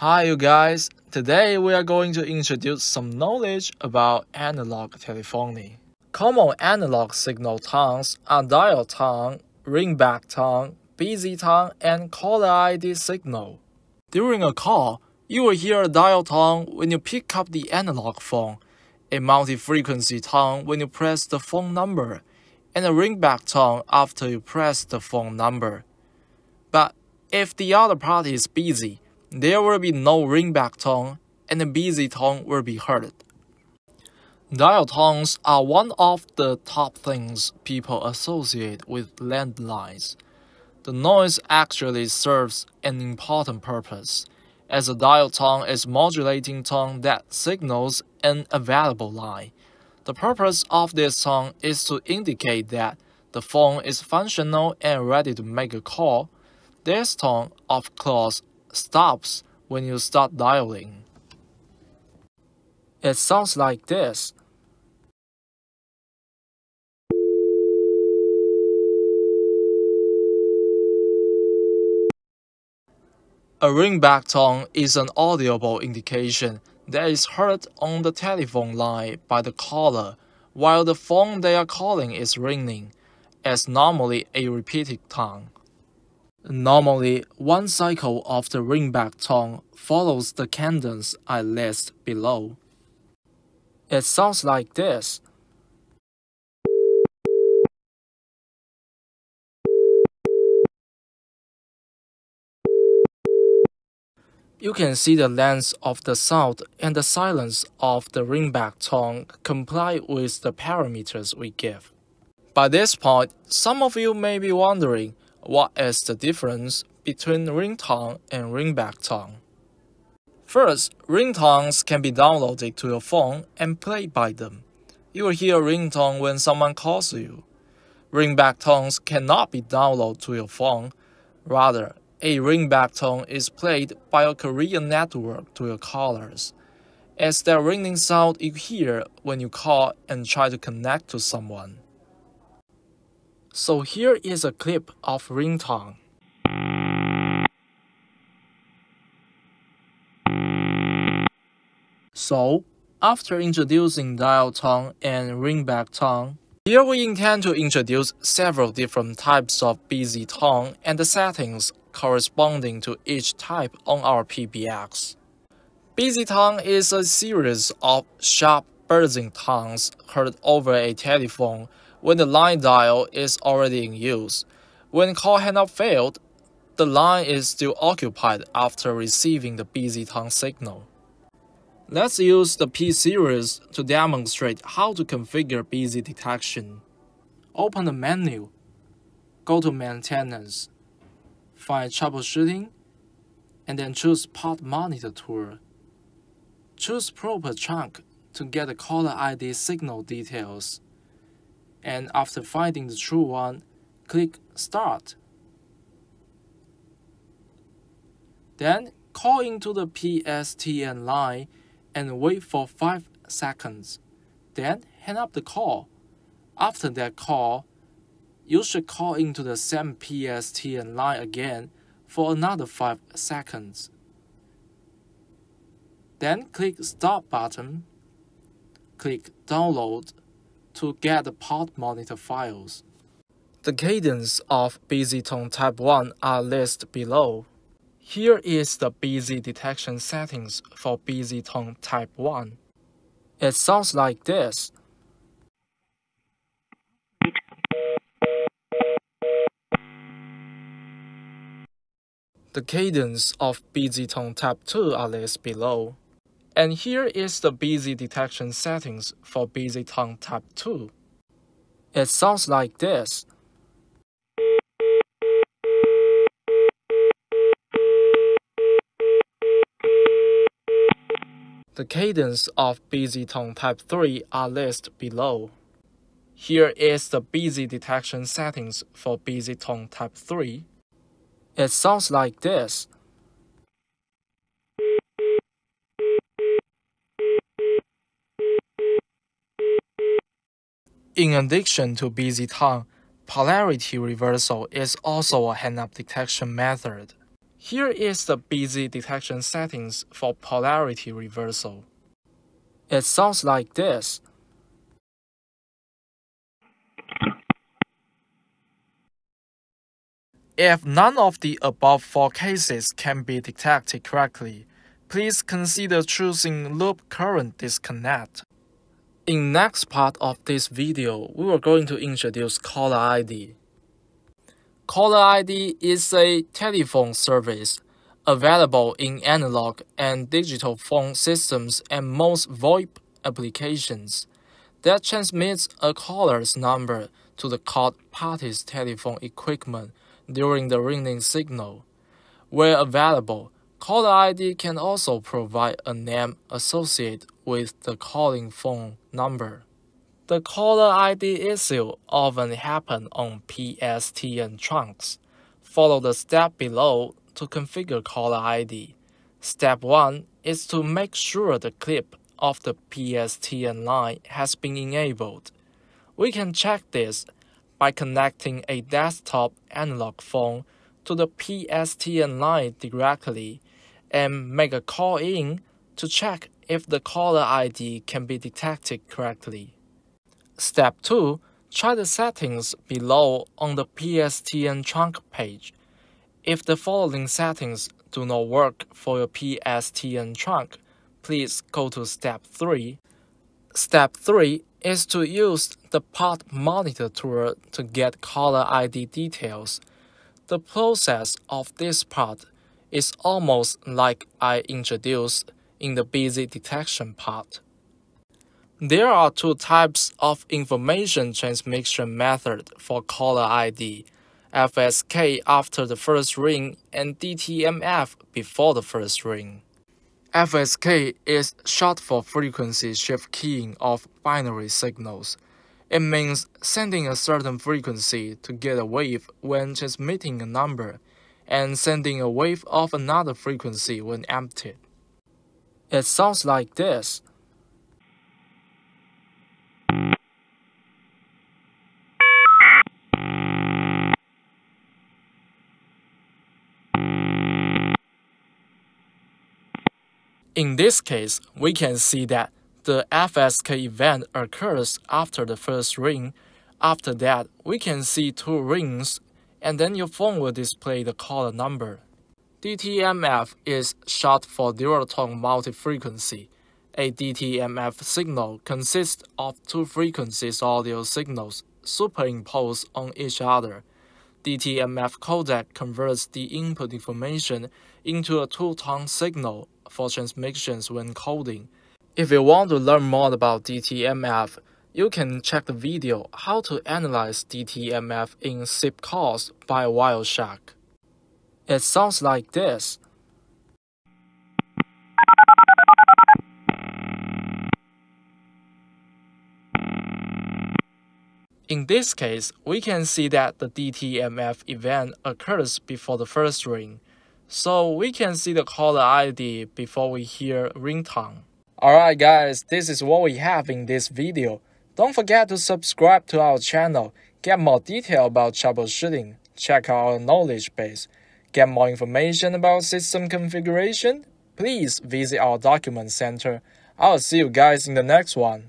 Hi you guys, today we are going to introduce some knowledge about analog telephony. Common analog signal tones are dial tone, ringback tone, busy tone, and caller ID signal. During a call, you will hear a dial tone when you pick up the analog phone, a multi-frequency tone when you press the phone number, and a ringback tone after you press the phone number. But if the other party is busy, there will be no ringback tone and a busy tone will be heard. Dial tones are one of the top things people associate with landlines. The noise actually serves an important purpose, as a dial tone is modulating tone that signals an available line. The purpose of this tone is to indicate that the phone is functional and ready to make a call. This tone, of course, stops when you start dialing. It sounds like this. A ringback tone is an audible indication that is heard on the telephone line by the caller while the phone they are calling is ringing, as normally a repeated tone. Normally, one cycle of the ringback tone follows the cadence I list below. It sounds like this. You can see the length of the sound and the silence of the ringback tone comply with the parameters we give. By this point, some of you may be wondering what is the difference between ringtone and ringback tone? First, ringtones can be downloaded to your phone and played by them. You will hear a ringtone when someone calls you. Ringback tones cannot be downloaded to your phone. Rather, a ringback tone is played by a carrier network to your callers. It's the ringing sound you hear when you call and try to connect to someone. So here is a clip of ringtone. So, after introducing dial tone and ringback tone, here we intend to introduce several different types of busy tone and the settings corresponding to each type on our PBX. Busy tone is a series of sharp buzzing tones heard over a telephone when the line dial is already in use. When call handoff failed, the line is still occupied after receiving the busy tone signal. Let's use the P-series to demonstrate how to configure busy detection. Open the menu, go to Maintenance, find Troubleshooting, and then choose Port Monitor tool. Choose Proper Trunk to get the caller ID signal details and after finding the true one, click Start. Then call into the PSTN line and wait for 5 seconds. Then hang up the call. After that call, you should call into the same PSTN line again for another 5 seconds. Then click Stop button, click Download, to get the port monitor files. The cadence of busy tone type 1 are listed below. Here is the busy detection settings for busy tone type 1. It sounds like this. The cadence of busy tone type 2 are listed below. And here is the busy detection settings for busy tone type 2. It sounds like this. The cadence of busy tone type 3 are listed below. Here is the busy detection settings for busy tone type 3. It sounds like this. In addition to busy tone, polarity reversal is also a hang-up detection method. Here is the busy detection settings for polarity reversal. It sounds like this. If none of the above four cases can be detected correctly, please consider choosing loop current disconnect. In next part of this video, we are going to introduce caller ID. Caller ID is a telephone service available in analog and digital phone systems and most VoIP applications that transmits a caller's number to the called party's telephone equipment during the ringing signal. Where available, caller ID can also provide a name associated with the calling phone number. The caller ID issue often happen on PSTN trunks. Follow the step below to configure caller ID. Step 1 is to make sure the clip of the PSTN line has been enabled. We can check this by connecting a desktop analog phone to the PSTN line directly and make a call in to check if the caller ID can be detected correctly. Step 2. Try the settings below on the PSTN trunk page. If the following settings do not work for your PSTN trunk, please go to Step 3. Step 3 is to use the Port Monitor tool to get caller ID details. The process of this part is almost like I introduced in the busy detection part. There are two types of information transmission method for caller ID, FSK after the first ring and DTMF before the first ring. FSK is short for frequency shift keying of binary signals. It means sending a certain frequency to get a wave when transmitting a number, and sending a wave of another frequency when emptied. It sounds like this. In this case, we can see that the FSK event occurs after the first ring. After that, we can see two rings, and then your phone will display the caller number. DTMF is short for dual-tone multi-frequency. A DTMF signal consists of two frequencies audio signals superimposed on each other. DTMF codec converts the input information into a two-tone signal for transmissions when coding. If you want to learn more about DTMF, you can check the video How to Analyze DTMF in SIP Calls by Wireshark. It sounds like this. In this case, we can see that the DTMF event occurs before the first ring, so we can see the caller ID before we hear ringtone. Alright guys, this is what we have in this video. Don't forget to subscribe to our channel, get more detail about troubleshooting, check our knowledge base, get more information about system configuration, please visit our document center. I'll see you guys in the next one.